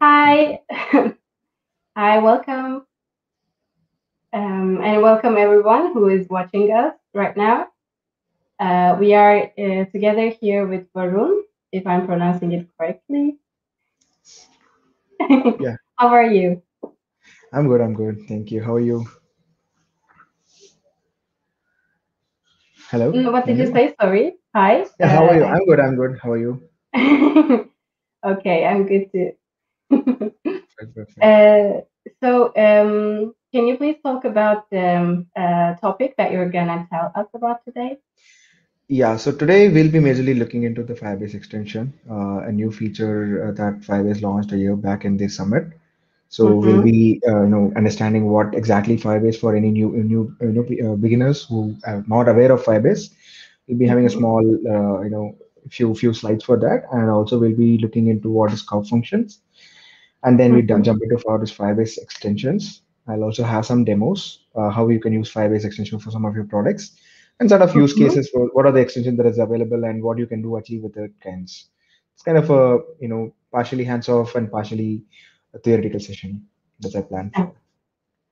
Hi, hi, welcome, um, and welcome everyone who is watching us right now. Uh, we are uh, together here with Varun, if I'm pronouncing it correctly. Yeah, How are you? I'm good. I'm good. Thank you. How are you? Hello? Mm, What did you you say? Sorry. Hi. Yeah, how are you? Uh, I'm good. I'm good. How are you? Okay, I'm good too. Uh, so, um, can you please talk about the um, uh, topic that you're gonna tell us about today? Yeah, so today we'll be majorly looking into the Firebase extension, uh, a new feature uh, that Firebase launched a year back in this summit. So we'll Mm-hmm. be, uh, you know, understanding what exactly Firebase for any new new you know uh, beginners who are not aware of Firebase. We'll be having a Mm-hmm. small, uh, you know, few few slides for that, and also we'll be looking into what is Cloud Functions and then we Mm-hmm. jump into Firebase Firebase extensions. I'll also have some demos, uh, how you can use Firebase extension for some of your products, and sort of use Mm-hmm. cases for what are the extensions that is available and what you can do achieve with it. Kinds. It's kind of a you know partially hands off and partially a theoretical session that I plan.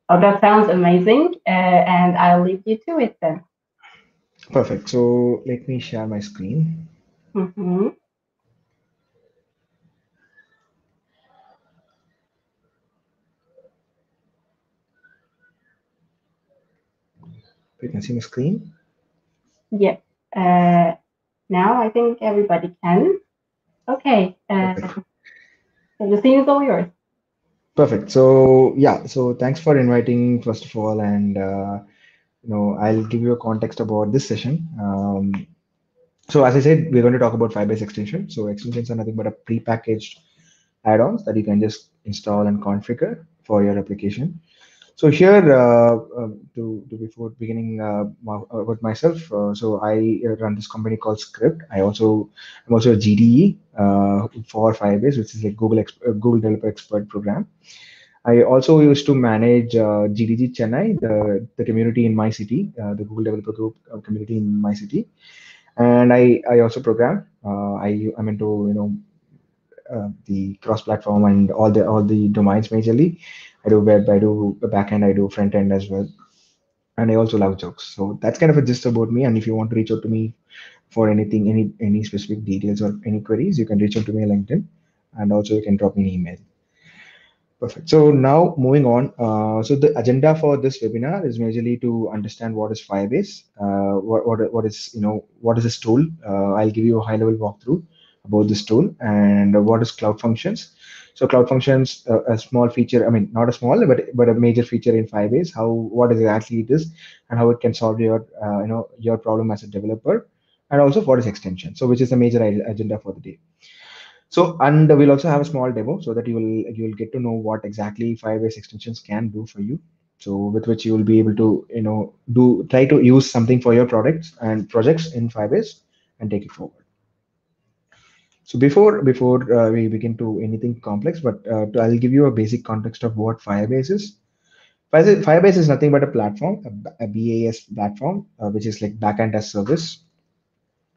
Oh, that sounds amazing. Uh, and I'll leave you to it then. Perfect. So let me share my screen. hmm You can see my screen. Yeah. Uh, now I think everybody can. Okay. Uh, so the scene is all yours. Perfect. So yeah. So thanks for inviting first of all, and uh, you know I'll give you a context about this session. Um, So as I said, we're going to talk about Firebase extension. So extensions are nothing but a pre-packaged add-ons that you can just install and configure for your application. So here, uh, uh, to, to before beginning uh, my, uh, about myself, uh, so I uh, run this company called Skcript. I also I'm also a GDE uh, for Firebase, which is like Google uh, Google Developer Expert program. I also used to manage uh, GDG Chennai, the the community in my city, uh, the Google Developer Group uh, community in my city and I I also program. Uh, I I'm into you know uh, the cross-platform and all the all the domains majorly. I do web, I do backend, I do front end as well, and I also love jokes. So that's kind of a gist about me. And if you want to reach out to me for anything, any any specific details or any queries, you can reach out to me on LinkedIn, and also you can drop me an email. Perfect. So now moving on. Uh, so the agenda for this webinar is majorly to understand what is Firebase, uh, what, what, what is, you know, what is this tool? Uh, I'll give you a high level walkthrough about this tool and what is Cloud Functions. So Cloud Functions, uh, a small feature, I mean, not a small, but, but a major feature in Firebase, how, what exactly it is and how it can solve your, uh, you know, your problem as a developer and also what is extension. So which is the major agenda for the day. So, and we'll also have a small demo so that you will you will get to know what exactly Firebase extensions can do for you. So, with which you will be able to you know do try to use something for your products and projects in Firebase and take it forward. So before before uh, we begin to anything complex, but uh, to- I'll give you a basic context of what Firebase is. Firebase is nothing but a platform, a, BaaS platform, uh, which is like backend as service.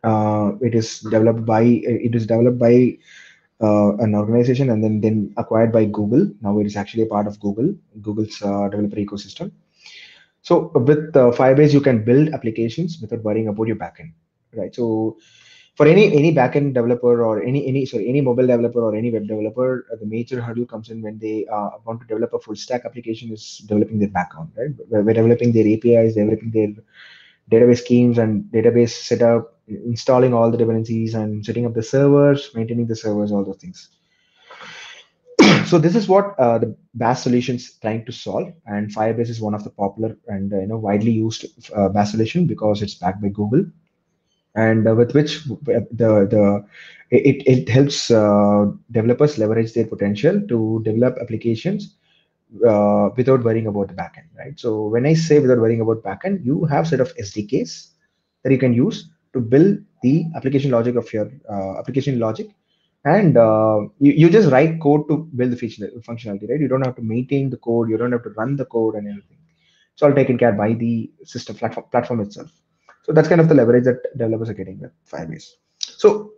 Uh, it is developed by it is developed by uh, an organization and then then acquired by Google. Now it is actually a part of Google, Google's uh, developer ecosystem. So with Firebase, you can build applications without worrying about your backend, right? So for any any backend developer or any any sorry any mobile developer or any web developer, uh, the major hurdle comes in when they uh, want to develop a full stack application is developing their background, right? We're, we're developing their APIs, developing their database schemes and database setup, installing all the dependencies and setting up the servers, maintaining the servers, all those things so this is what uh, the BaaS solutions trying to solve, and Firebase is one of the popular and uh, you know widely used uh, BaaS solution because it's backed by Google, and uh, with which the the it it helps uh, developers leverage their potential to develop applications uh, without worrying about the backend, right? So when I say without worrying about backend, you have set of SDKs that you can use to build the application logic of your uh, application logic. And uh, you, you just write code to build the feature functionality right? You don't have to maintain the code you don't have to run the code and everything. It's all taken care by the system platform, platform itself so that's kind of the leverage that developers are getting with firebase so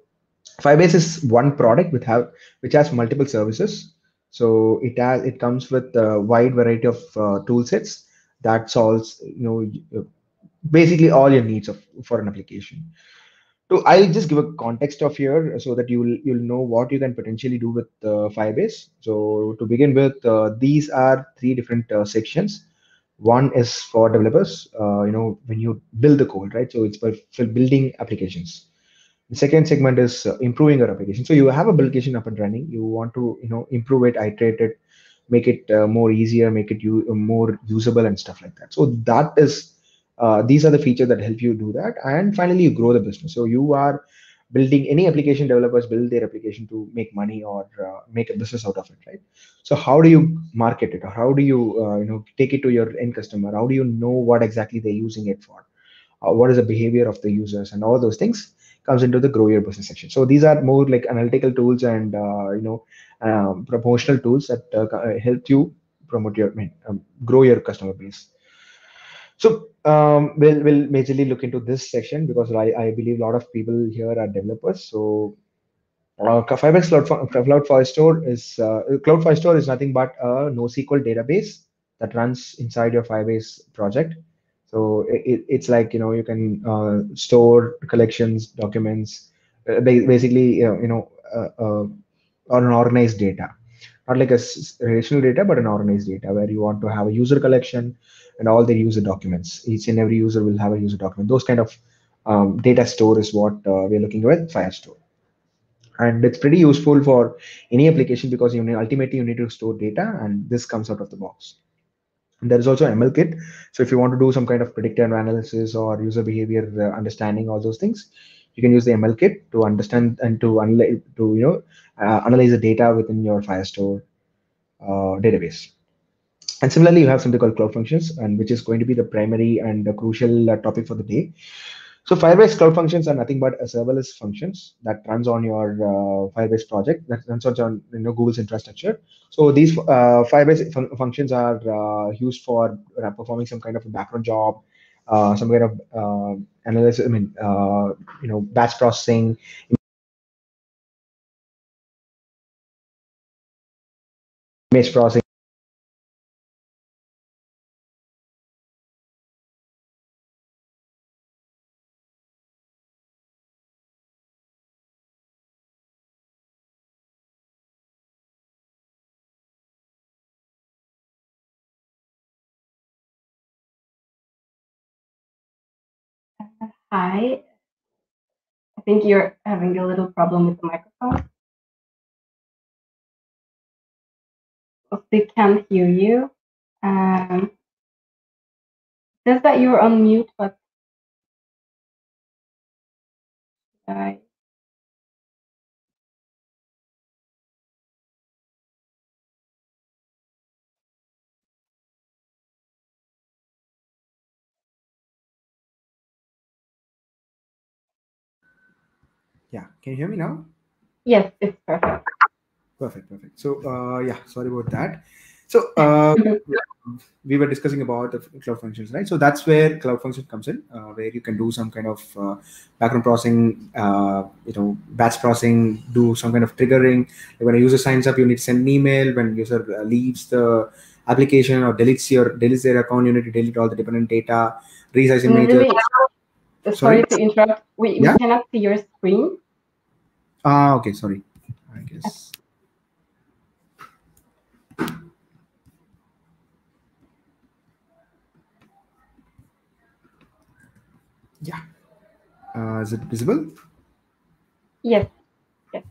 firebase is one product with have which has multiple services So it has it comes with a wide variety of uh, tool sets that solves you know basically all your needs of for an application. So I'll just give a context of here so that you'll you'll know what you can potentially do with uh, Firebase. So to begin with, uh, these are three different uh, sections. One is for developers, uh, you know, when you build the code, right? So it's for, for building applications. The second segment is uh, improving your application. So you have a application up and running. You want to, you know, improve it, iterate it, make it uh, more easier, make it u- more usable and stuff like that. So that is, uh, these are the features that help you do that. And finally, you grow the business. So you are building any application developers build their application to make money or uh, make a business out of it, right? So how do you market it or how do you, uh, you know, take it to your end customer? How do you know what exactly they're using it for? Uh, what is the behavior of the users and all those things comes into the grow your business section. So these are more like analytical tools and uh, you know um, promotional tools that uh, help you promote your I mean, um, grow your customer base. So um, we'll we'll majorly look into this section because I, I believe a lot of people here are developers. So uh, Firebase Cloud, Cloud Firestore is uh, Cloud Firestore is nothing but a NoSQL database that runs inside your Firebase project. So it, it's like you know you can uh, store collections, documents, uh, basically you know uh, uh, on an organized data, not like a relational data, but an organized data where you want to have a user collection and all the user documents. Each and every user will have a user document. Those kind of um, data store is what uh, we're looking at Firestore. And it's pretty useful for any application because you need, ultimately you need to store data and this comes out of the box. And there is also ML kit. So if you want to do some kind of predictive analysis or user behavior uh, understanding, all those things, you can use the ML kit to understand and to analyze to you know uh, analyze the data within your Firestore uh, database. And similarly, you have something called Cloud Functions, and which is going to be the primary and the crucial uh, topic for the day. So Firebase Cloud Functions are nothing but a serverless functions that runs on your uh, Firebase project, that runs on you know, Google's infrastructure. So these uh, Firebase fun functions are uh, used for performing some kind of a background job, uh, some kind of uh, analysis, I mean, you know, batch processing, image processing, Hi. I think you're having a little problem with the microphone. They can't hear you. Um, says that you're on mute, but I Yeah, can you hear me now? Yes, it's perfect. Perfect, perfect. So uh, yeah, sorry about that. So uh, we were discussing about the cloud functions, right? So that's where cloud function comes in, uh, where you can do some kind of uh, background processing, uh, you know, batch processing, do some kind of triggering. When a user signs up, you need to send an email. When user uh, leaves the application or deletes your deletes their account, you need to delete all the dependent data, resize images. Sorry, sorry to interrupt. We, we cannot see your screen. Ah, okay, sorry. I guess. Yeah. Uh, is it visible? Yes. Yes.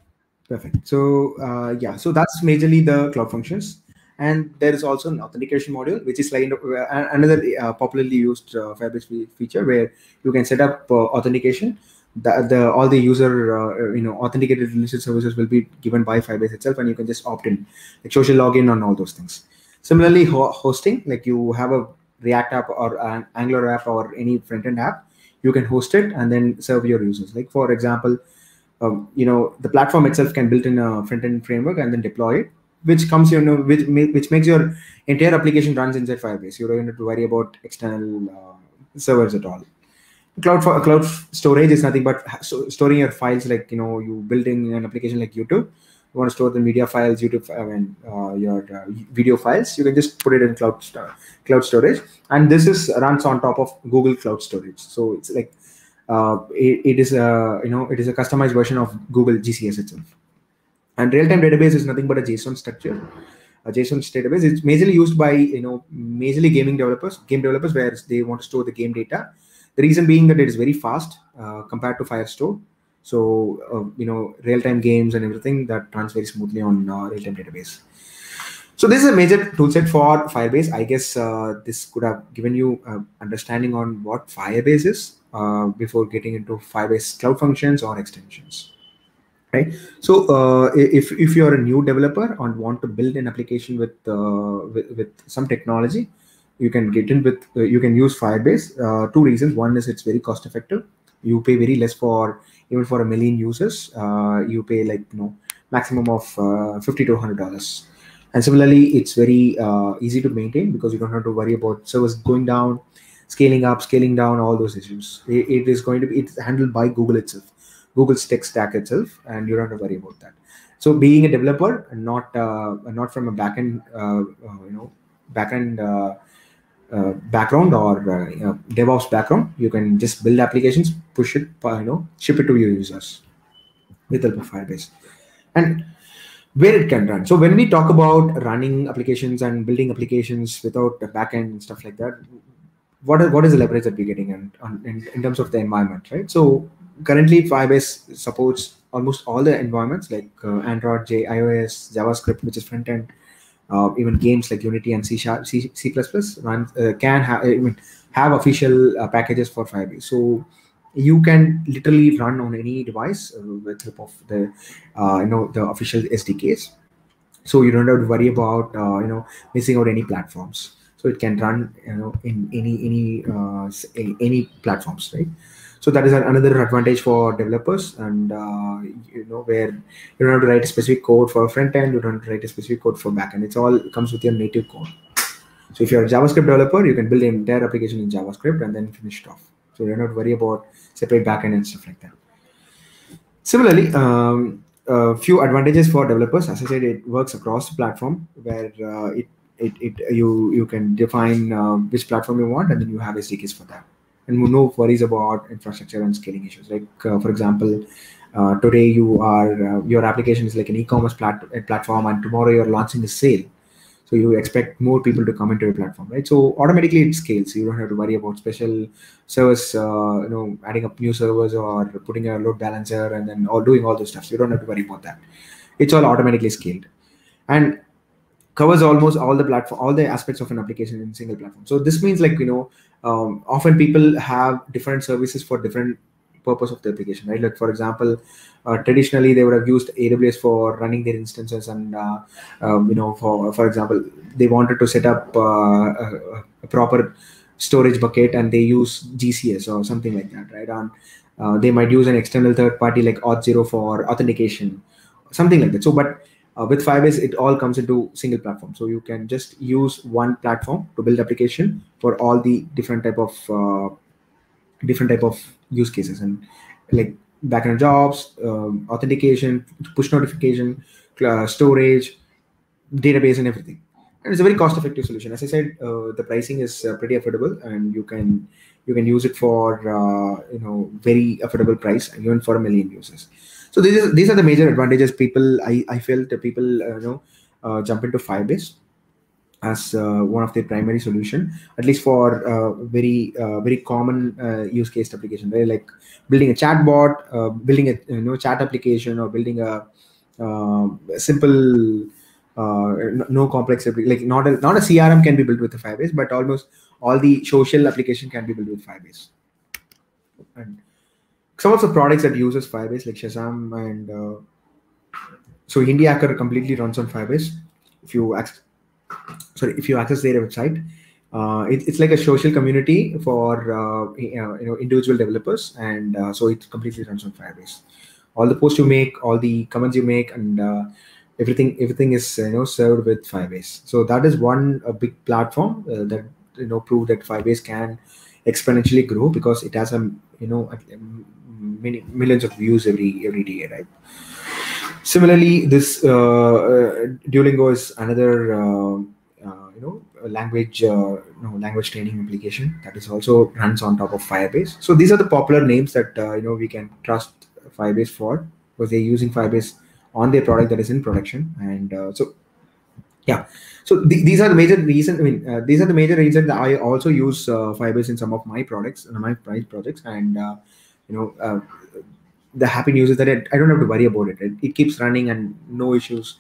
Perfect. So uh, yeah, so that's majorly the cloud functions. And there is also an authentication module, which is like uh, another uh, popularly used uh, Firebase feature where you can set up uh, authentication. The, the all the user uh, you know authenticated related services will be given by Firebase itself, and you can just opt in, like social login on all those things. Similarly, ho hosting, like you have a React app or an Angular app or any front end app, you can host it and then serve your users. Like for example, um, you know the platform itself can build in a front end framework and then deploy it which comes you know which which makes your entire application runs inside Firebase. You don't have to worry about external uh, servers at all. Cloud for cloud storage is nothing but so storing your files like you know you building an application like YouTube. you want to store the media files, YouTube, I mean, uh, your uh, video files, you can just put it in cloud cloud storage, and this is runs on top of Google Cloud Storage. So it's like uh, it, it is a you know it is a customized version of Google GCS itself. And real-time database is nothing but a JSON structure. A JSON database. It's majorly used by you know majorly gaming developers, game developers, where they want to store the game data. The reason being that it is very fast uh, compared to Firestore so, uh, you know, real-time games and everything that runs very smoothly on uh, real-time database. So this is a major toolset for Firebase. I guess uh, this could have given you understanding on what Firebase is uh, before getting into Firebase cloud functions or extensions. Right. So uh, if if you're a new developer and want to build an application with uh, with, with, some technology, you can get in with you can use Firebase. two reasons. One is it's very cost effective. You pay very less for even for a million users uh, you pay like you know maximum of uh, 50 to 100 dollars and similarly it's very uh, easy to maintain because you don't have to worry about servers going down scaling up scaling down all those issues it, it is going to be it's handled by google itself google's tech stack itself and you don't have to worry about that so being a developer not uh, not from a backend uh, uh, you know backend uh, background or uh, DevOps background, you can just build applications, push it, uh, you know, ship it to your users with help of Firebase, and where it can run. So when we talk about running applications and building applications without a backend and stuff like that, what is what is the leverage that we're getting in, in, in terms of the environment, right? So currently Firebase supports almost all the environments like uh, Android, J, iOS, JavaScript, which is front end, uh, even games like Unity and C Sharp, C, uh, can have even have official uh, packages for Firebase. So you can literally run on any device uh, with help of the uh, you know the official SDKs. So you don't have to worry about you know missing out any platforms. So it can run you know in any any any platforms, right? So that is another advantage for developers and uh, you know where you don't have to write a specific code for front end you don't have to write a specific code for back end. It's all comes with your native code. So if you're a javascript developer you can build an entire application in javascript and then finish it off. So you don't worry about separate backend and stuff like that. Similarly um, a few advantages for developers. As i said it works across the platform where uh, it, it, it you you can define uh, which platform you want and then you have sdks for that and no worries about infrastructure and scaling issues. Like uh, for example, uh, today you are uh, your application is like an e-commerce plat- platform, and tomorrow you're launching a sale. So you expect more people to come into your platform, right? So automatically it scales. You don't have to worry about special service, uh, you know, adding up new servers or putting a load balancer and then all doing all those stuff. So you don't have to worry about that. It's all automatically scaled, and covers almost all the platform, all the aspects of an application in single platform. So this means like you know um, often people have different services for different purpose of the application right? Like for example uh, traditionally they would have used aws for running their instances and uh, um, you know for for example they wanted to set up uh, a, a, proper storage bucket and they use gcs or something like that right? And uh, they might use an external third party like auth0 for authentication something like that. So but uh, with Firebase, it all comes into single platform. So you can just use one platform to build application for all the different type of uh, different type of use cases and like backend jobs, um, authentication, push notification, uh, storage, database, and everything. And it's a very cost-effective solution. As I said, uh, the pricing is uh, pretty affordable, and you can you can use it for uh, you know very affordable price, even for a million users so these are, these are the major advantages people i i felt that people uh, you know uh, jump into firebase as uh, one of the primary solution at least for uh, very uh, very common uh, use case application right like building a chatbot uh, building a you know chat application or building a uh, simple no complex like not a not a crm can be built with firebase but almost all the social application can be built with firebase. And some of the products that uses Firebase like Shazam and uh, so Indie Hacker completely runs on Firebase. If you access, sorry, if you access their website, uh, it, it's like a social community for uh, you know individual developers, and uh, so it completely runs on Firebase. All the posts you make, all the comments you make, and uh, everything everything is you know served with Firebase. So that is one a big platform uh, that you know prove that Firebase can exponentially grow because it has a you know many millions of views every every day right similarly, this uh, uh, Duolingo is another uh, uh, you know language you language training application that is also runs on top of Firebase. So these are the popular names that you know we can trust Firebase for because they're using Firebase on their product that is in production. And so yeah, so th- these are the major reasons. I mean, uh, these are the major reasons that I also use uh, Firebase in some of my products, in my price projects, and uh, you know. Uh, the happy news is that it, I don't have to worry about it. It, it keeps running and no issues.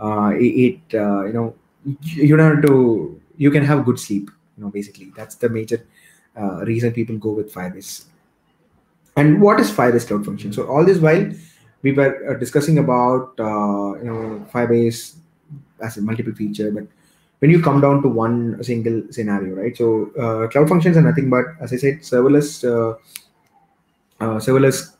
Uh, it, uh, you know you don't have to you can have good sleep you know basically that's the major uh, reason people go with firebase and what is firebase cloud function so all this while we were uh, discussing about uh, you know firebase as a multiple feature but when you come down to one single scenario right so uh, cloud functions are nothing but as i said serverless uh, serverless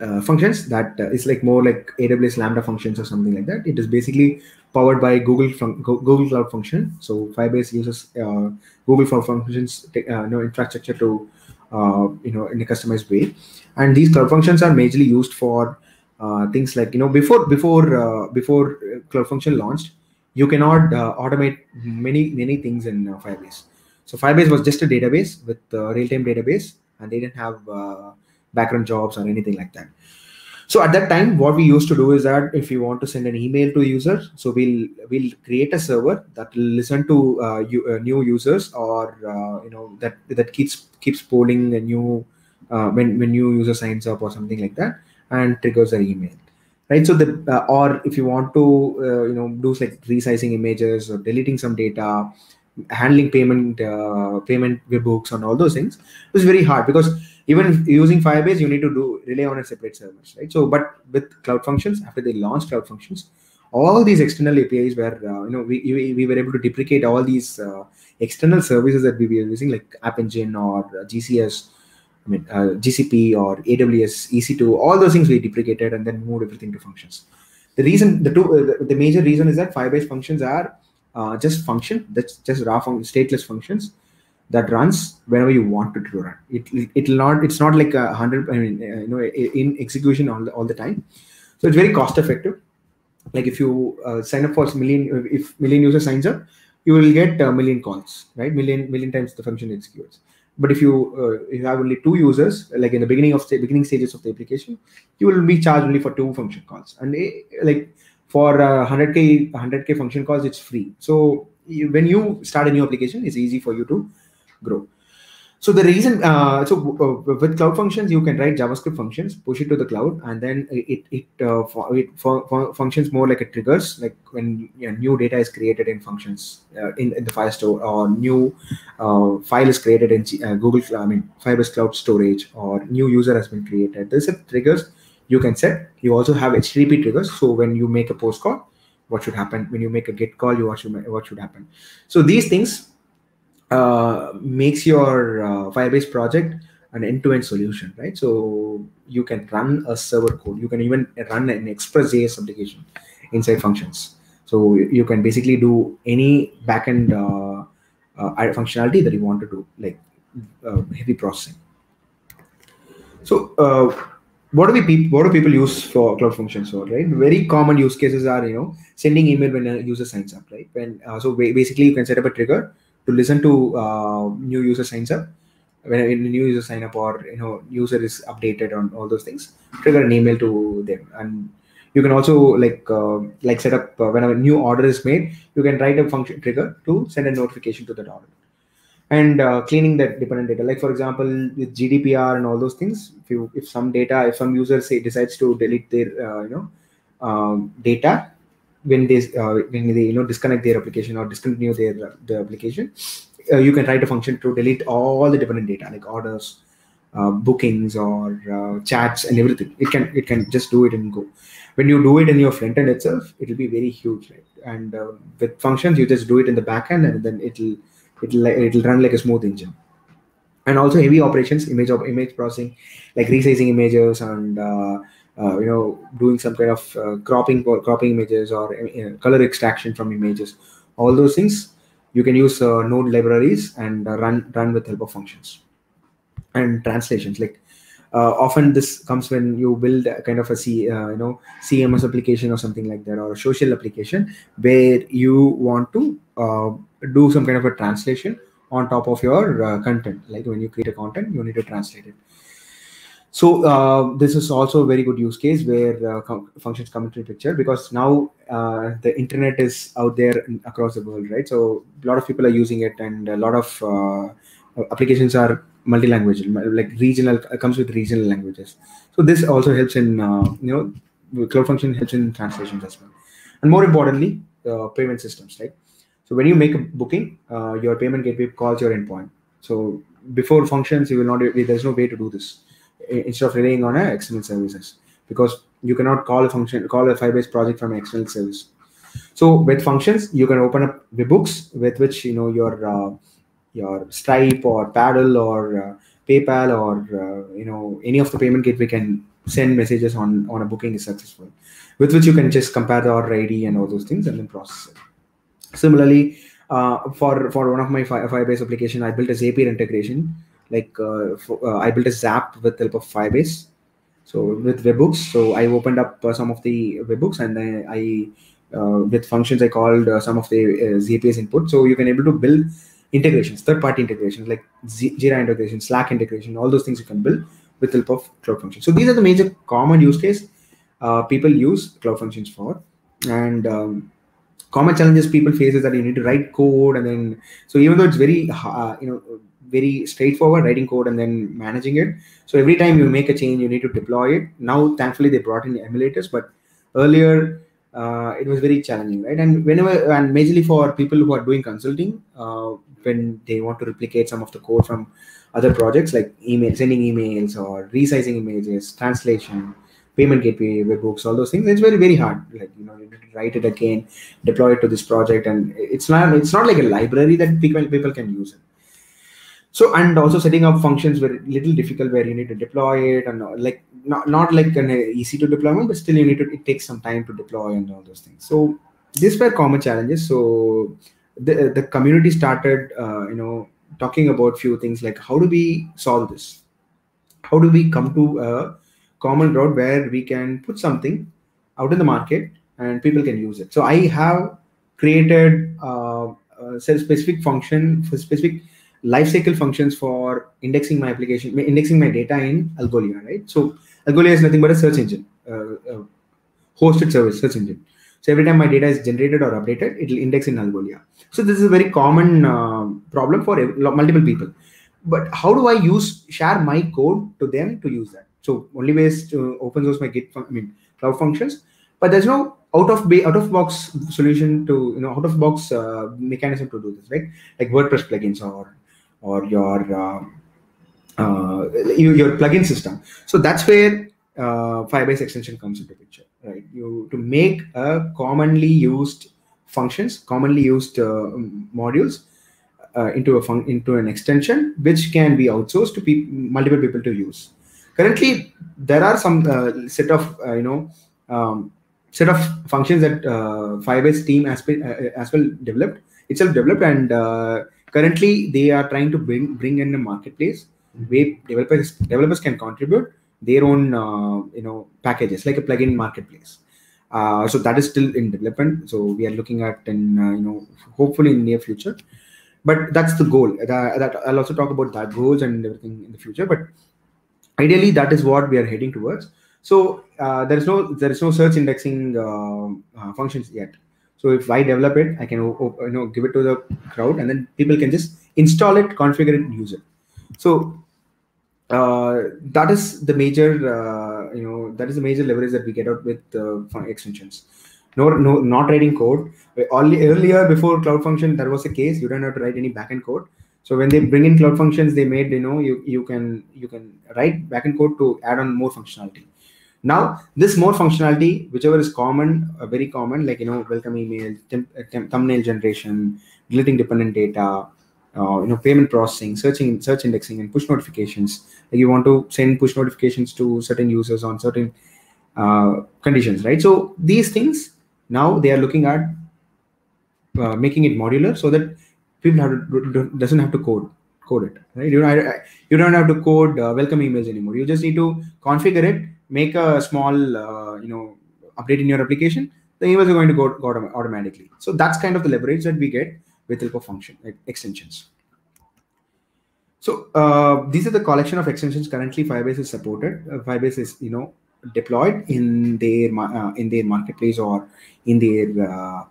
uh, functions that uh, is like more like AWS Lambda functions or something like that. It is basically powered by Google Go- Google Cloud Function. So Firebase uses uh, Google Cloud Functions uh, you know, infrastructure to uh, you know in a customized way, and these cloud functions are majorly used for uh, things like you know before before uh, before uh, Cloud Function launched, you cannot uh, automate many many things in uh, Firebase. So Firebase was just a database with uh, real-time database, and they didn't have uh, background jobs or anything like that. So at that time, what we used to do is that if you want to send an email to a user, so we'll we'll create a server that will listen to uh, you, uh, new users or uh, you know that that keeps keeps polling a new uh, when when new user signs up or something like that and triggers an email right so the uh, or if you want to uh, you know do like resizing images or deleting some data handling payment payment webhooks and all those things it was very hard because even using firebase you need to do rely on a separate servers right so but with cloud functions after they launched cloud functions all these external apis were uh, you know we, we, we were able to deprecate all these uh, external services that we were using like app engine or uh, gcs I mean, uh, GCP or AWS, EC2, all those things we deprecated and then moved everything to functions. The reason, the two, uh, the, the major reason is that Firebase functions are uh, just function, that's just raw fun- stateless functions that runs whenever you want it to run. It it it'll not, it's not like a hundred, I mean, uh, you know, in execution all the, all the time. So it's very cost effective. Like if you uh, sign up for a million, if million user signs up, you will get a million calls, right? Million million times the function executes but if you uh, if you have only two users like in the beginning of the beginning stages of the application you will be charged only for two function calls and eh, like for uh, 100k 100k function calls it's free so you, when you start a new application it's easy for you to grow. So the reason uh, so uh, with cloud functions you can write javascript functions push it to the cloud and then it it, uh, it functions more like it triggers like when you know, new data is created in functions uh, in, in the firestore or new uh, file is created in uh, google i mean firebase cloud storage or new user has been created. There's a triggers you can set. You also have http triggers. So when you make a post call what should happen? When you make a get call you what should what should happen? So these things uh, makes your uh, Firebase project an end-to-end solution, right? So you can run a server code. You can even run an Express.js application inside functions. So you can basically do any backend uh, uh, functionality that you want to do, like uh, heavy processing. So uh, what do we people what do people use for cloud functions for right very common use cases are you know sending email when a user signs up right when uh, so basically you can set up a trigger to listen to uh, new user signs up. When a new user sign up or you know user is updated on all those things trigger an email to them. And you can also like uh, like set up uh, whenever a new order is made you can write a function trigger to send a notification to that order. And uh, cleaning that dependent data. Like for example with gdpr and all those things if you if some data if some user say decides to delete their uh, you know um, data when they uh, when they you know disconnect their application or discontinue their the application uh, you can write a function to delete all the dependent data like orders uh, bookings or uh, chats and everything. It can it can just do it and go. When you do it in your front end itself it will be very huge right? And uh, with functions you just do it in the back end and then it'll it'll it'll run like a smooth engine. And also heavy operations image of image processing like resizing images and uh, you know doing some kind of uh, cropping cropping images or uh, color extraction from images all those things you can use uh, node libraries and uh, run run with help of functions and translations like uh, often this comes when you build a kind of a C, you know CMS application or something like that, or a social application where you want to do some kind of a translation on top of your content. Like when you create a content, you need to translate it. So uh, this is also a very good use case where uh, functions come into the picture because now uh, the internet is out there across the world, right? So a lot of people are using it, and a lot of uh, applications are multi-language, like regional uh, comes with regional languages. So this also helps in uh, you know Cloud Function helps in translations as well, and more importantly, payment systems, right? So when you make a booking, your payment gateway calls your endpoint. So before functions, you will not. There's no way to do this instead of relying on external services because you cannot call a function call a firebase project from an external service. So with functions you can open up webhooks with which you know your uh, your stripe or paddle or uh, paypal or uh, you know any of the payment gateway can send messages on on a booking is successful with which you can just compare the order id and all those things and then process it. Similarly uh, for for one of my firebase application i built a zapier integration like uh, for, uh, I built a Zap with the help of Firebase. So with webhooks, so I opened up uh, some of the webhooks and then I with functions I called some of the ZPS input. So you can able to build integrations, third-party integrations like Z- Jira integration, Slack integration, all those things you can build with help of Cloud Functions. So these are the major common use case uh, people use Cloud Functions for, and um, common challenges people face is that you need to write code, and then so even though it's very uh, you know very straightforward writing code and then managing it. So every time you make a change you need to deploy it. Now thankfully they brought in emulators but earlier uh, it was very challenging right? And whenever and majorly for people who are doing consulting uh, when they want to replicate some of the code from other projects like email sending emails or resizing images translation payment gateway webhooks all those things it's very very hard. Like you know you need to write it again deploy it to this project and it's not it's not like a library that people people can use it so and also setting up functions were little difficult where you need to deploy it and like not, not like an easy to deployment but still you need to it takes some time to deploy and all those things. So these were common challenges. So the, the community started uh, you know talking about few things like how do we solve this? How do we come to a common road where we can put something out in the market and people can use it? So i have created uh, a specific function for specific lifecycle functions for indexing my application, indexing my data in Algolia, right? So Algolia is nothing but a search engine, uh, uh, hosted service search engine. So every time my data is generated or updated, it will index in Algolia. So this is a very common uh, problem for multiple people. But how do I use share my code to them to use that? So only way is to open source my Git, I mean cloud functions. But there's no out of out of box solution to you know out of box uh, mechanism to do this, right? Like WordPress plugins or or your uh, uh, your plugin system. So that's where uh, Firebase extension comes into picture, right? You to make a commonly used functions, commonly used uh, modules uh, into a fun- into an extension which can be outsourced to pe- multiple people to use. Currently, there are some uh, set of you know um, set of functions that uh, Firebase team as, as well developed itself developed and currently they are trying to bring bring in a marketplace mm-hmm. where developers developers can contribute their own uh, you know packages like a plugin marketplace. Uh, so that is still in development. So we are looking at in uh, you know hopefully in near future. But that's the goal. That, that, i'll also talk about that goals and everything in the future. But ideally that is what we are heading towards. So uh, there is no there is no search indexing uh, uh, functions yet so if I develop it, I can you know give it to the crowd, and then people can just install it, configure it, and use it. So uh, that is the major uh, you know that is the major leverage that we get out with uh, extensions. No, no, not writing code. Only earlier before Cloud Function, there was a case you don't have to write any backend code. So when they bring in Cloud Functions, they made you know you you can you can write backend code to add on more functionality. Now, this more functionality, whichever is common, uh, very common, like you know, welcome email, uh, thumbnail generation, deleting dependent data, uh, you know, payment processing, searching, search indexing, and push notifications. Like you want to send push notifications to certain users on certain uh, conditions, right? So these things now they are looking at uh, making it modular so that people have to, doesn't have to code code it. Right? You don't you don't have to code uh, welcome emails anymore. You just need to configure it, make a small uh, you know update in your application. The emails are going to go, go automatically. So that's kind of the leverage that we get with help of function like extensions. So uh, these are the collection of extensions currently Firebase is supported. Uh, Firebase is you know deployed in their uh, in their marketplace or in their uh,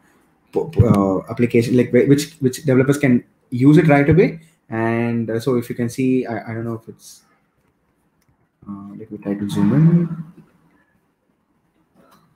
uh, application, like which which developers can use it right away. And so if you can see, I, I don't know if it's. Let me try to zoom in.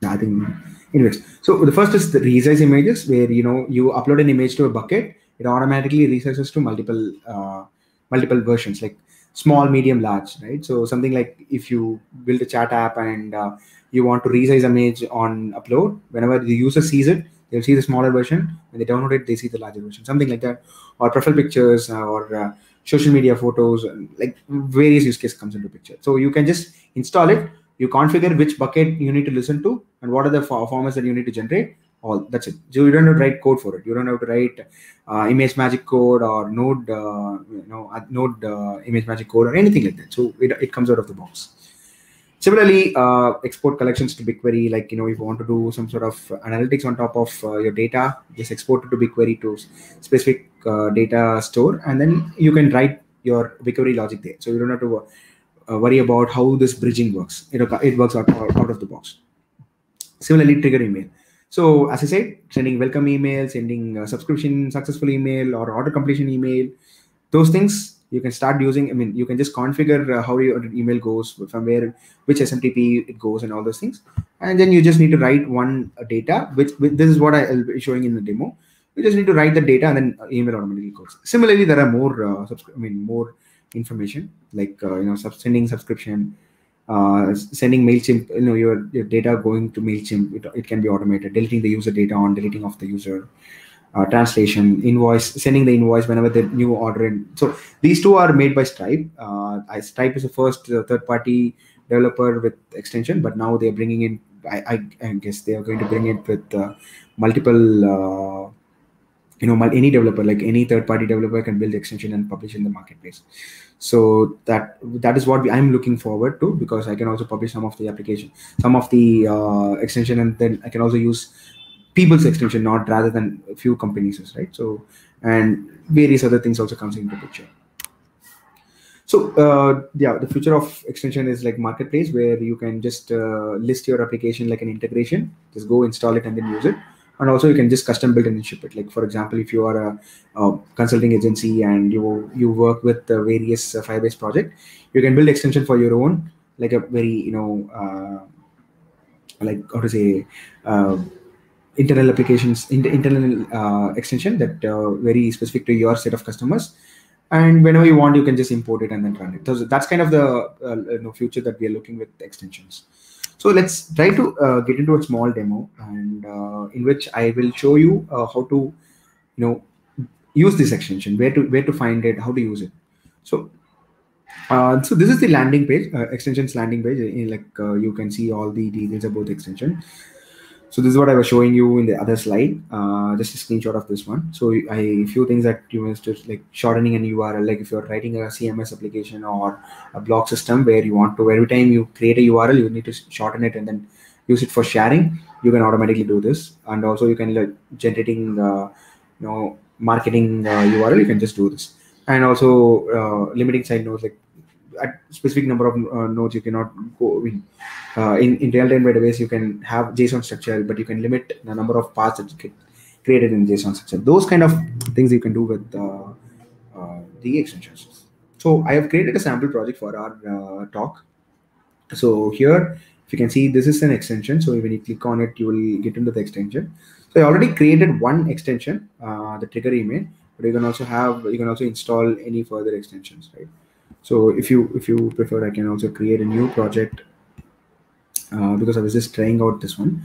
I think anyways. So the first is the resize images where you know you upload an image to a bucket. It automatically resizes to multiple uh, multiple versions like small medium large right? So something like if you build a chat app and uh, you want to resize image on upload whenever the user sees it they'll see the smaller version. When they download it they see the larger version. Something like that. Or profile pictures uh, or uh, social media photos and like various use case comes into picture. So you can just install it you configure which bucket you need to listen to and what are the formats that you need to generate all that's it. So you don't have to write code for it. You don't have to write uh, ImageMagick code or node uh, you know node uh, ImageMagick code or anything like that. So it, it comes out of the box. Similarly uh, export collections to bigquery like you know if you want to do some sort of analytics on top of uh, your data just export it to bigquery to specific uh, data store and then you can write your recovery logic there so you don't have to uh, worry about how this bridging works. It, it works out, out of the box. Similarly, trigger email. So as I said, sending welcome email, sending subscription successful email or order completion email, those things you can start using. I mean, you can just configure uh, how your email goes from where, which SMTP it goes and all those things. And then you just need to write one data, which, which this is what I'll be showing in the demo. You just need to write the data and then email automatically goes. Similarly, there are more, uh, I mean, more information like uh, you know sub- sending subscription uh, sending mailchimp you know your, your data going to mailchimp. It, it can be automated. Deleting the user data on deleting of the user uh, translation invoice sending the invoice whenever the new order in. So these two are made by stripe. Uh, stripe is the first uh, third party developer with extension but now they're bringing in I, I, I guess they are going to bring it with uh, multiple uh, you know any developer like any third party developer can build extension and publish in the marketplace. So that that is what we, i'm looking forward to because i can also publish some of the application some of the uh, extension and then i can also use people's extension not rather than a few companies right? So and various other things also comes into picture. So uh, yeah the future of extension is like marketplace where you can just uh, list your application like an integration. Just go install it and then use it and also you can just custom build and ship it. Like for example if you are a, a consulting agency and you you work with various uh, firebase project you can build extension for your own like a very you know uh, like how to say uh, internal applications inter- internal uh, extension that uh, very specific to your set of customers. And whenever you want you can just import it and then run it. So that's kind of the uh, you know, future that we are looking with extensions so let's try to uh, get into a small demo and uh, in which I will show you uh, how to, you know, use this extension, where to where to find it, how to use it. So, uh, so this is the landing page, uh, extensions landing page. In, like uh, you can see all the details about the extension. So this is what I was showing you in the other slide, uh, just a screenshot of this one. So I, a few things that you must just like shortening an URL, like if you're writing a CMS application or a blog system where you want to, every time you create a URL, you need to shorten it and then use it for sharing. You can automatically do this. And also you can like generating, uh, you know, marketing uh, URL, you can just do this. And also uh, limiting side nodes, like at specific number of uh, nodes you cannot go in. Uh, in in real-time database you can have JSON structure, but you can limit the number of paths that get created in JSON structure. Those kind of things you can do with uh, uh the extensions. So I have created a sample project for our uh, talk. So here, if you can see, this is an extension. So when you click on it, you will get into the extension. So I already created one extension, the trigger email, but you can also have, you can also install any further extensions, right? So if you if you prefer, I can also create a new project uh, because I was just trying out this one.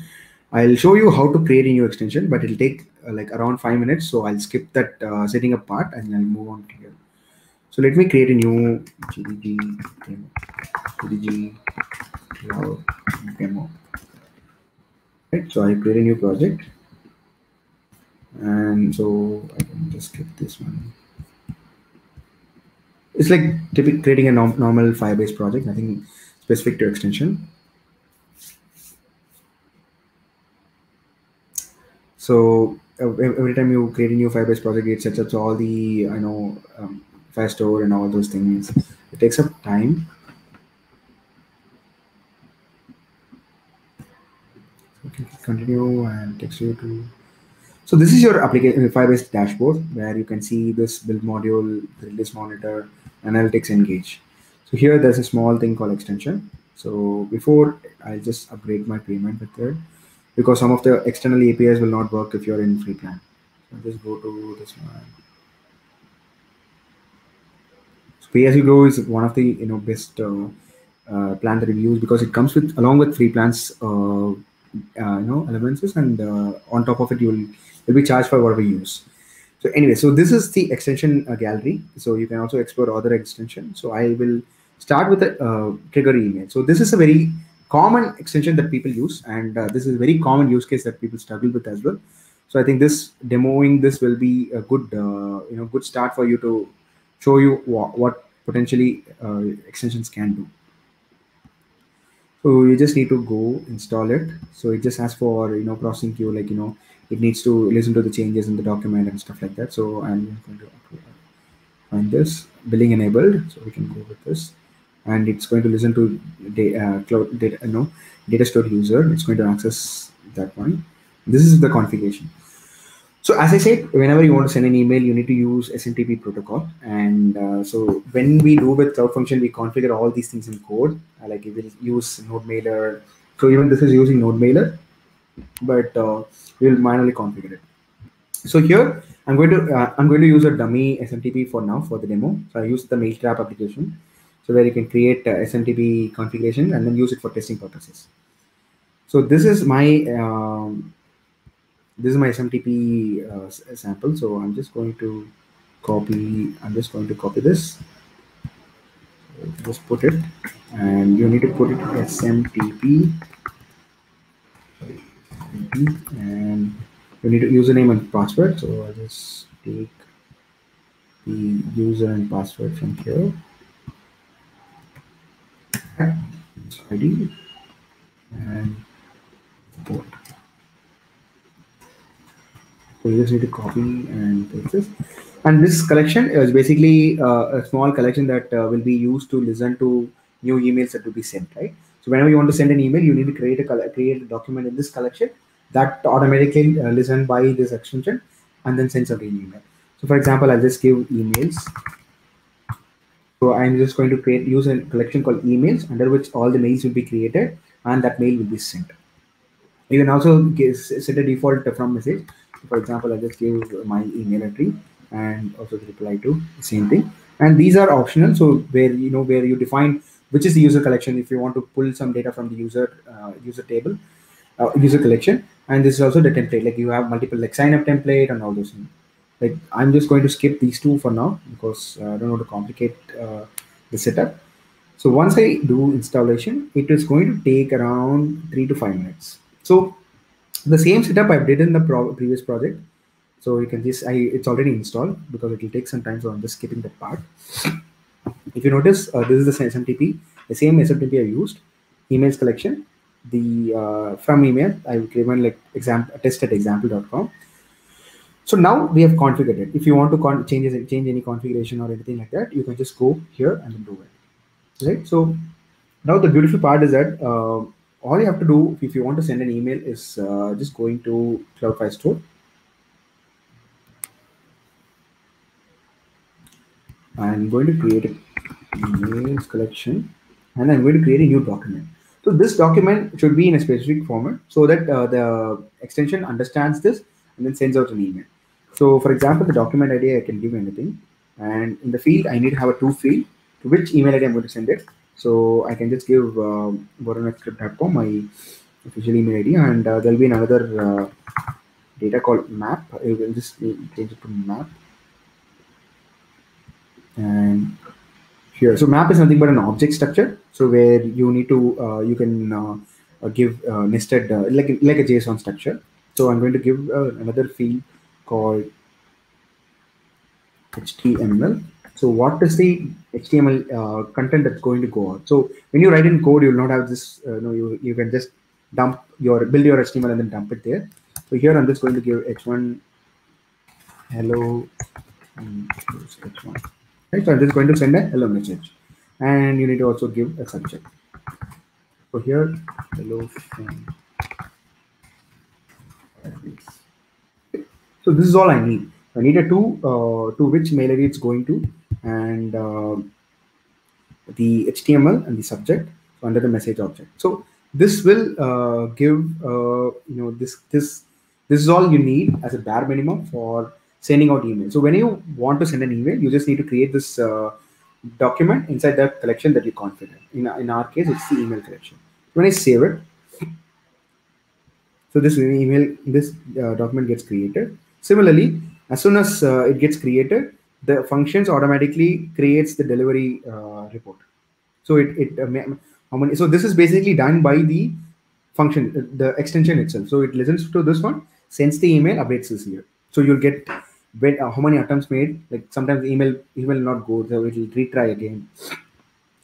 I'll show you how to create a new extension, but it'll take uh, like around five minutes. So I'll skip that uh, setting up part and I'll move on to here. So let me create a new GDG demo. GDG demo. Right. So I create a new project, and so I can just skip this one. It's like creating a norm, normal Firebase project, nothing specific to extension. So every time you create a new Firebase project, it sets up all the you know um, Firestore and all those things. It takes up time. So continue and takes you to. So this is your application Firebase dashboard where you can see this build module, release monitor, analytics engage. So here there's a small thing called extension. So before I'll just upgrade my payment method because some of the external APIs will not work if you're in free plan. So just go to this one. So pay as you go is one of the you know best uh, uh, plan that we use because it comes with along with free plans uh, uh you know allowances and uh, on top of it you'll you'll be charged for whatever you use. So anyway, so this is the extension uh, gallery. So you can also explore other extensions. So I will start with a trigger email. So this is a very common extension that people use and uh, this is a very common use case that people struggle with as well so i think this demoing this will be a good uh, you know good start for you to show you what, what potentially uh, extensions can do so you just need to go install it so it just asks for you know processing queue like you know it needs to listen to the changes in the document and stuff like that so i'm going to find this billing enabled so we can go with this and it's going to listen to the uh, cloud data, data store user. It's going to access that one. This is the configuration. So as I said, whenever you want to send an email, you need to use SMTP protocol. And uh, so when we do with Cloud Function, we configure all these things in code. Uh, like we will use NodeMailer. So even this is using NodeMailer, but uh, we'll manually configure it. So here I'm going to uh, I'm going to use a dummy SMTP for now for the demo. So I use the Mailtrap application so where you can create uh, SMTP configuration and then use it for testing purposes. So this is my um, this is my SMTP uh, sample. So I'm just going to copy. I'm just going to copy this. Just put it, and you need to put it SMTP, and you need to username and password. So I'll just take the user and password from here. ID and port. So you just need to copy and paste this. And this collection is basically uh, a small collection that uh, will be used to listen to new emails that will be sent, right? So whenever you want to send an email, you need to create a create a document in this collection that automatically uh, listen by this extension and then sends out an email. So for example, I'll just give emails so I'm just going to create use a collection called emails under which all the mails will be created and that mail will be sent. You can also set a default from message. For example, I just give my email address and also the reply to the same thing. And these are optional. So where you know where you define which is the user collection if you want to pull some data from the user uh, user table, uh, user collection. And this is also the template. Like you have multiple like sign up template and all those things like I'm just going to skip these two for now because uh, I don't want to complicate uh, the setup. So once I do installation, it is going to take around three to five minutes. So the same setup I did in the pro previous project. So you can just, I, it's already installed because it will take some time. So I'm just skipping that part. If you notice, uh, this is the SMTP, the same SMTP I used, emails collection, the uh, from email, I've given like example test at example.com so now we have configured it. If you want to change change any configuration or anything like that, you can just go here and do it. Right. So now the beautiful part is that uh, all you have to do if you want to send an email is uh, just going to Cloud Firestore. I'm going to create a emails collection and I'm going to create a new document. So this document should be in a specific format so that uh, the extension understands this and then sends out an email. So for example, the document ID, I can give anything. And in the field, I need to have a to field to which email ID I'm going to send it. So I can just give uh, my official email ID and uh, there'll be another uh, data called map. You will just change it to map. And here, so map is nothing but an object structure. So where you need to, uh, you can uh, give uh, nested, like, like a JSON structure. So I'm going to give another field called HTML So what is the HTML uh, content that's going to go out? So when you write in code, you will not have this. Uh, no, you you can just dump your build your HTML and then dump it there. So here I'm just going to give h1 hello um, h1. Right, so I'm just going to send a hello message, and you need to also give a subject. So here hello. So this is all I need. I need a to uh, to which mail ID it's going to, and uh, the HTML and the subject under the message object. So this will uh, give uh, you know this this this is all you need as a bare minimum for sending out email. So when you want to send an email, you just need to create this uh, document inside the collection that you configure. In in our case, it's the email collection. When I save it, so this email this uh, document gets created. Similarly, as soon as uh, it gets created, the functions automatically creates the delivery uh, report. So it, it uh, how many, so this is basically done by the function, uh, the extension itself. So it listens to this one, sends the email, updates this here. So you'll get when, uh, how many attempts made. Like sometimes email email will not go, so it will retry again.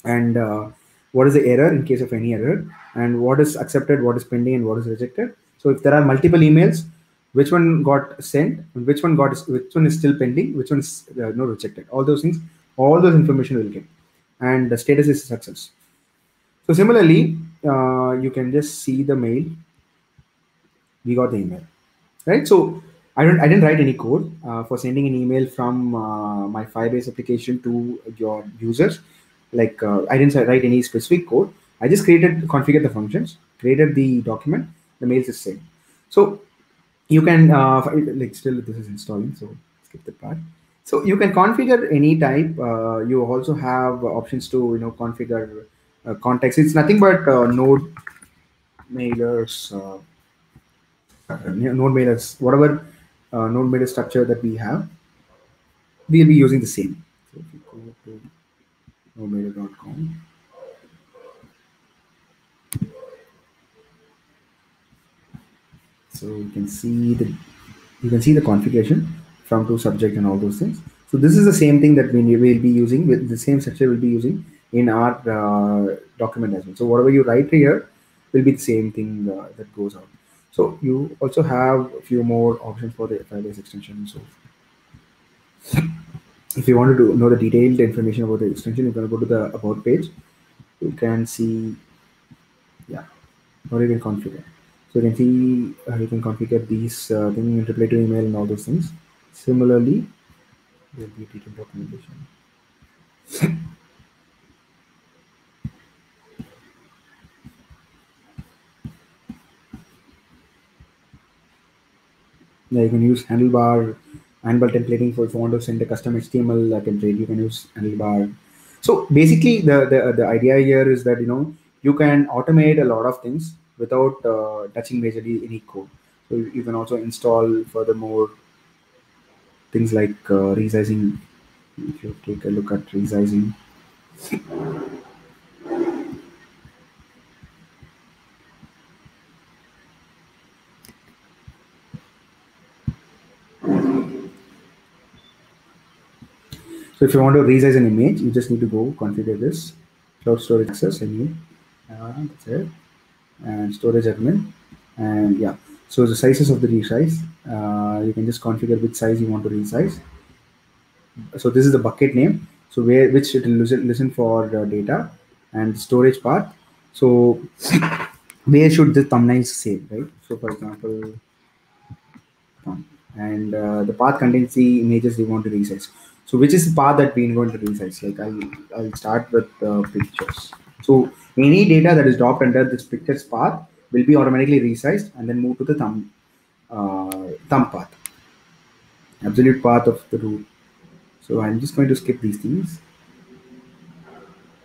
And uh, what is the error in case of any error, and what is accepted, what is pending, and what is rejected. So if there are multiple emails, which one got sent, which one got which one is still pending, which one is uh, no rejected. All those things, all those information will get, and the status is success. So similarly, uh, you can just see the mail. We got the email, right? So I don't I didn't write any code uh, for sending an email from uh, my Firebase application to your users. Like uh, I didn't write any specific code. I just created configured the functions, created the document. The mail is same. So you can uh, like still this is installing so skip the part. So you can configure any type uh, you also have options to you know configure uh, context it's nothing but uh, node mailers uh, node mailers whatever uh, node mailer structure that we have we'll be using the same. So if you go to nodemailer.com so you can see the you can see the configuration from to subject and all those things. So this is the same thing that we will be using with the same structure we'll be using in our uh, document as well. So whatever you write here will be the same thing uh, that goes out. So you also have a few more options for the Firebase extension so if you want to know the detailed information about the extension going to go to the about page. You can see yeah or you can configure so you can see uh, you can configure these uh, things reply to email and all those things. Similarly, there will be detailed documentation. yeah, you can use handlebar, handlebar templating for if you want to send a custom HTML uh, template. You can use handlebar. So basically, the, the the idea here is that you know you can automate a lot of things without uh, touching majorly any code. So you can also install furthermore things like uh, resizing. If you take a look at resizing. So if you want to resize an image, you just need to go configure this cloud storage access and you, uh, that's it and storage admin. And yeah so the sizes of the resize uh, you can just configure which size you want to resize. So this is the bucket name. So where which it will listen, for uh, data and storage path so where should the thumbnails save right? So for example and uh, the path contains the images we want to resize. So which is the path that we're going to resize? Like i'll i'll start with uh, pictures so any data that is dropped under this pictures path will be automatically resized and then move to the thumb uh, thumb path, absolute path of the root. So I'm just going to skip these things.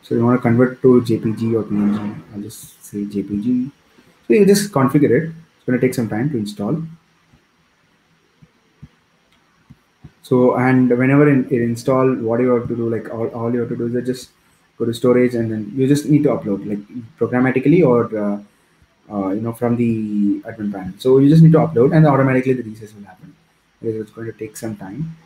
So you want to convert to JPG or PNG, I'll just say JPG. So you just configure it. It's going to take some time to install. So and whenever it, it install, what you have to do, like all, all you have to do is just go to storage and then you just need to upload like programmatically or uh, uh, you know from the admin panel. So you just need to upload and automatically the reset will happen. Because it's going to take some time.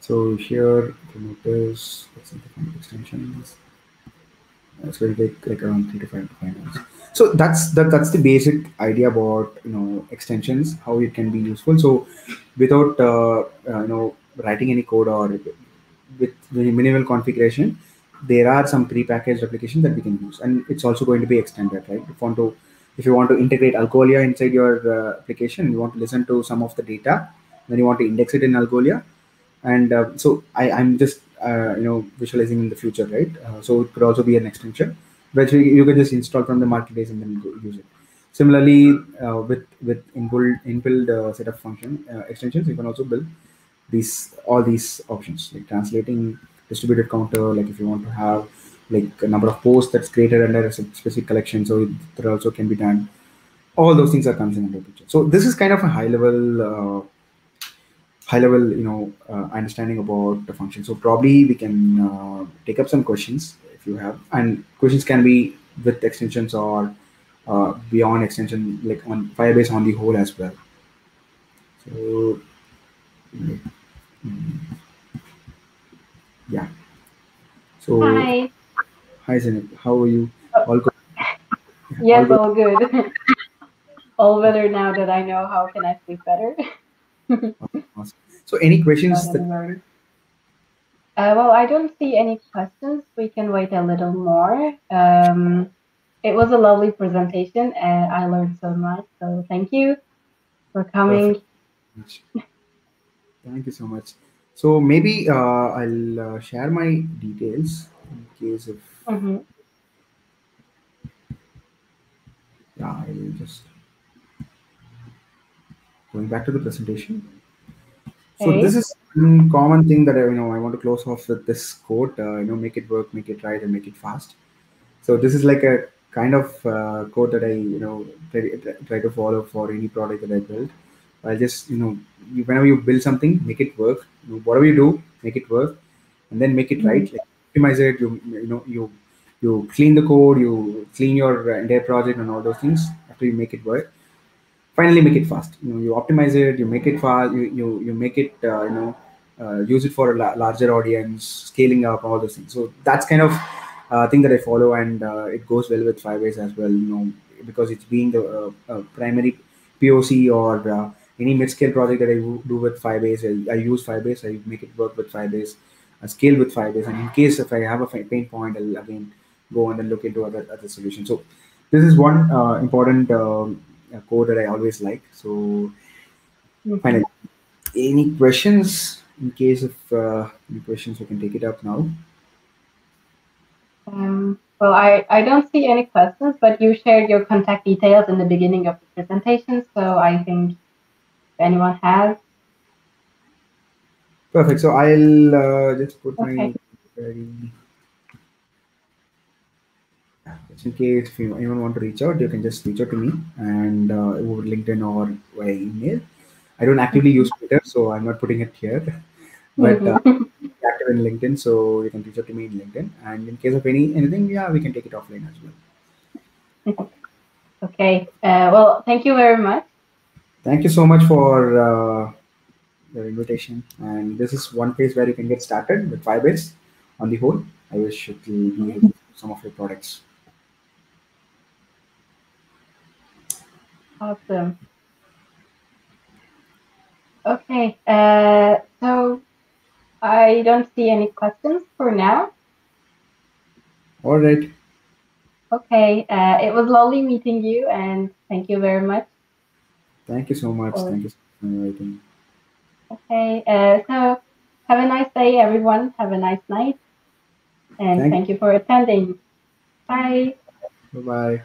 So here, you notice the. It's going to take like around three to five five minutes. So that's that. That's the basic idea about you know extensions, how it can be useful. So without uh, uh, you know writing any code or with minimal configuration, there are some pre-packaged applications that we can use, and it's also going to be extended, right? If you want to, if you want to integrate Algolia inside your uh, application, you want to listen to some of the data, then you want to index it in Algolia, and uh, so I, I'm just uh, you know visualizing in the future, right? Uh, so it could also be an extension, which you, can just install from the marketplace and then use it. Similarly, uh, with with inbuilt inbuilt uh, set of function uh, extensions, you can also build these all these options like translating distributed counter like if you want to have like a number of posts that's created under a specific collection so that also can be done all those things are comes in the picture so this is kind of a high level high level you know uh, understanding about the function so probably we can uh, take up some questions if you have and questions can be with extensions or uh, beyond extension like on firebase on the whole as well so Mm. Yeah. So Hi. hi Zenit, how are you? All good. Yes, good? all good. all better now that I know how can I sleep better. Awesome. So any questions that. Uh, well, I don't see any questions. We can wait a little more. Um, it was a lovely presentation, and I learned so much. So thank you for coming. Thank you so much. So maybe uh, I'll uh, share my details in case of hmm yeah, I'll just going back to the presentation. So this is one common thing that I, you know I want to close off with this quote. Uh, you know, make it work, make it right, and make it fast. So this is like a kind of uh, quote that I you know try, try to follow for any product that I build. I just you know you, whenever you build something, make it work. You know, whatever you do, make it work, and then make it right. Like optimize it. You you know you you clean the code, you clean your uh, entire project and all those things after you make it work finally make it fast. You know you optimize it you make it fast you you, you make it uh, you know uh, use it for a la- larger audience scaling up all those things. So that's kind of uh, thing that i follow and uh, it goes well with firebase as well you know because it's being the uh, primary poc or uh, any mid-scale project that i do with firebase I, I use firebase i make it work with firebase I scale with firebase and in case if i have a pain point i'll again go and then look into other other solutions. So this is one uh, important um, uh, code that I always like. So, finally, any questions? In case of uh, any questions, we can take it up now. Um, well, I, I don't see any questions, but you shared your contact details in the beginning of the presentation. So I think if anyone has, Perfect. So I'll uh, just put my Okay. very. Just in case if you, anyone want to reach out, you can just reach out to me and uh, over LinkedIn or via email. I don't actively use Twitter, so I'm not putting it here. But uh, Mhm. active in LinkedIn, so you can reach out to me in LinkedIn. And in case of any anything, yeah, we can take it offline as well. okay. Uh, well, thank you very much. Thank you so much for uh, your invitation. And this is one place where you can get started with Firebase on the whole. I wish it will be some of your products. Awesome. Okay. Uh, so I don't see any questions for now. All right. Okay. Uh, it was lovely meeting you, and thank you very much. Thank you so much. Thank you for inviting. Okay. Uh, so have a nice day, everyone. Have a nice night, and Thank- thank you for attending. Bye. Bye bye.